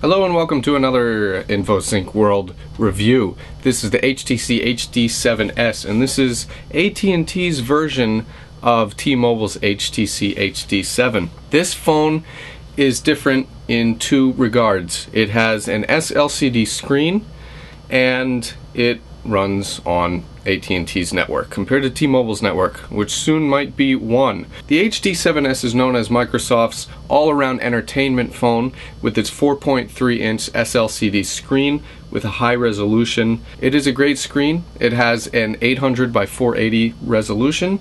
Hello and welcome to another InfoSync World review. This is the HTC HD7S and this is AT&T's version of T-Mobile's HTC HD7. This phone is different in two regards. It has an SLCD screen and it runs on AT&T's network compared to T-Mobile's network, which soon might be one. The HD7S is known as Microsoft's all-around entertainment phone with its 4.3-inch SLCD screen with a high resolution. It is a great screen. It has an 800 by 480 resolution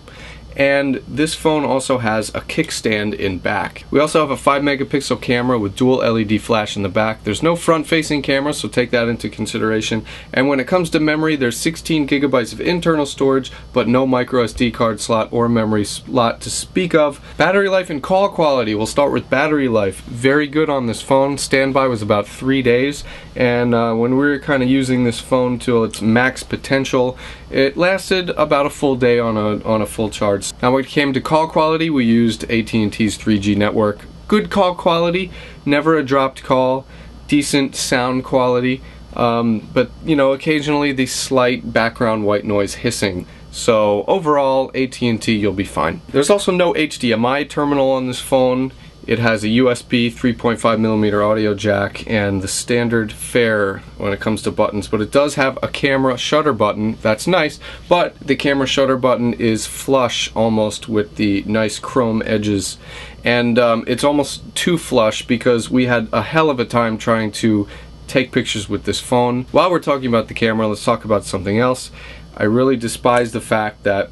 and this phone also has a kickstand in back. We also have a 5 megapixel camera with dual LED flash in the back. There's no front facing camera so take that into consideration and when it comes to memory there's 16 gigabytes of internal storage but no micro SD card slot or memory slot to speak of. Battery life and call quality, we'll start with battery life. Very good on this phone. Standby was about 3 days and uh, when we were kind of using this phone to its max potential it lasted about a full day on a, on a full charge. Now when it came to call quality, we used AT&T's 3G network. Good call quality, never a dropped call, decent sound quality, um, but you know, occasionally the slight background white noise hissing. So overall, AT&T, you'll be fine. There's also no HDMI terminal on this phone. It has a USB 3.5 millimeter audio jack and the standard fare when it comes to buttons, but it does have a camera shutter button. That's nice, but the camera shutter button is flush almost with the nice chrome edges. And um, it's almost too flush because we had a hell of a time trying to take pictures with this phone. While we're talking about the camera, let's talk about something else. I really despise the fact that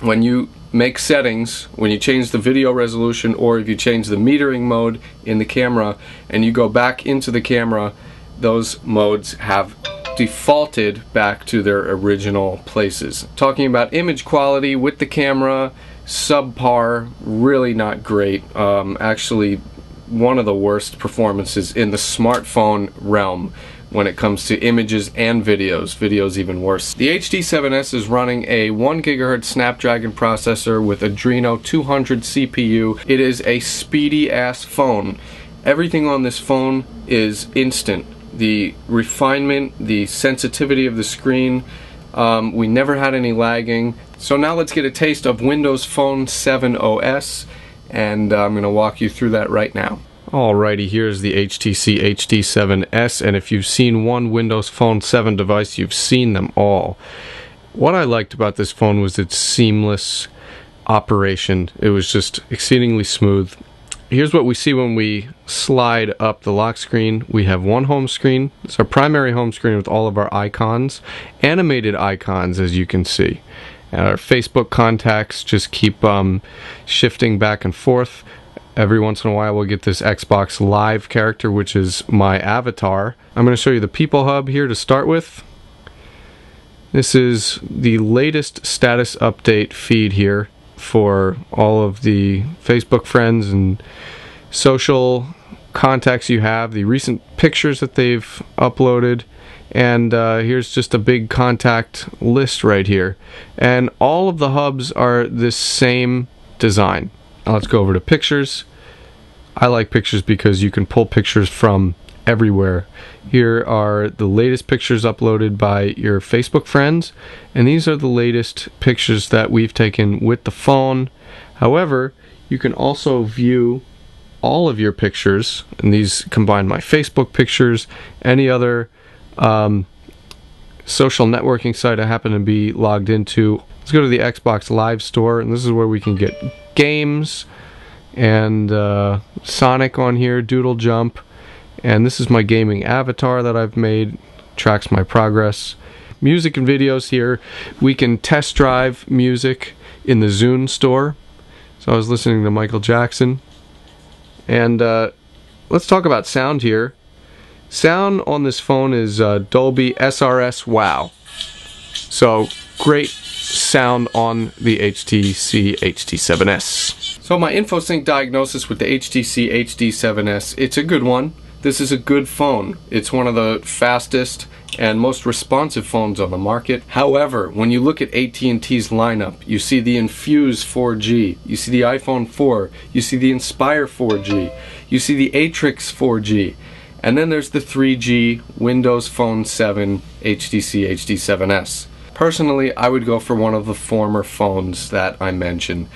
when you make settings, when you change the video resolution or if you change the metering mode in the camera and you go back into the camera, those modes have defaulted back to their original places. Talking about image quality with the camera, subpar, really not great. Um, actually, one of the worst performances in the smartphone realm when it comes to images and videos. Videos even worse. The HD7S is running a 1 GHz Snapdragon processor with Adreno 200 CPU. It is a speedy ass phone. Everything on this phone is instant. The refinement, the sensitivity of the screen, um, we never had any lagging. So now let's get a taste of Windows Phone 7 OS and uh, I'm going to walk you through that right now. Alrighty, here's the HTC HD7S, and if you've seen one Windows Phone 7 device, you've seen them all. What I liked about this phone was its seamless operation. It was just exceedingly smooth. Here's what we see when we slide up the lock screen. We have one home screen. It's our primary home screen with all of our icons, animated icons as you can see. Our Facebook contacts just keep um, shifting back and forth. Every once in a while we'll get this Xbox Live character, which is my avatar. I'm going to show you the People Hub here to start with. This is the latest status update feed here for all of the Facebook friends and social contacts you have, the recent pictures that they've uploaded, and uh, here's just a big contact list right here. And all of the hubs are this same design. Now let's go over to pictures. I like pictures because you can pull pictures from everywhere. Here are the latest pictures uploaded by your Facebook friends, and these are the latest pictures that we've taken with the phone. However, you can also view all of your pictures, and these combine my Facebook pictures, any other um, social networking site I happen to be logged into. Let's go to the Xbox Live Store, and this is where we can get games and uh, Sonic on here, Doodle Jump, and this is my gaming avatar that I've made, tracks my progress. Music and videos here. We can test drive music in the Zune store. So I was listening to Michael Jackson. And uh, let's talk about sound here. Sound on this phone is uh, Dolby SRS Wow. So great sound on the HTC HD7S. So my InfoSync diagnosis with the HTC HD7S, it's a good one. This is a good phone. It's one of the fastest and most responsive phones on the market. However, when you look at AT&T's lineup, you see the Infuse 4G, you see the iPhone 4, you see the Inspire 4G, you see the Atrix 4G, And then there's the 3G Windows Phone 7 HTC HD7S. Personally, I would go for one of the former phones that I mentioned.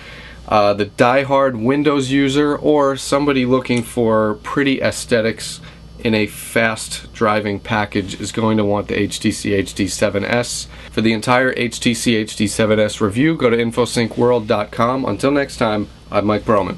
Uh, the die-hard Windows user or somebody looking for pretty aesthetics in a fast driving package is going to want the HTC HD7S. For the entire HTC HD7S review, go to infosyncworld.com. Until next time, I'm Mike Broman.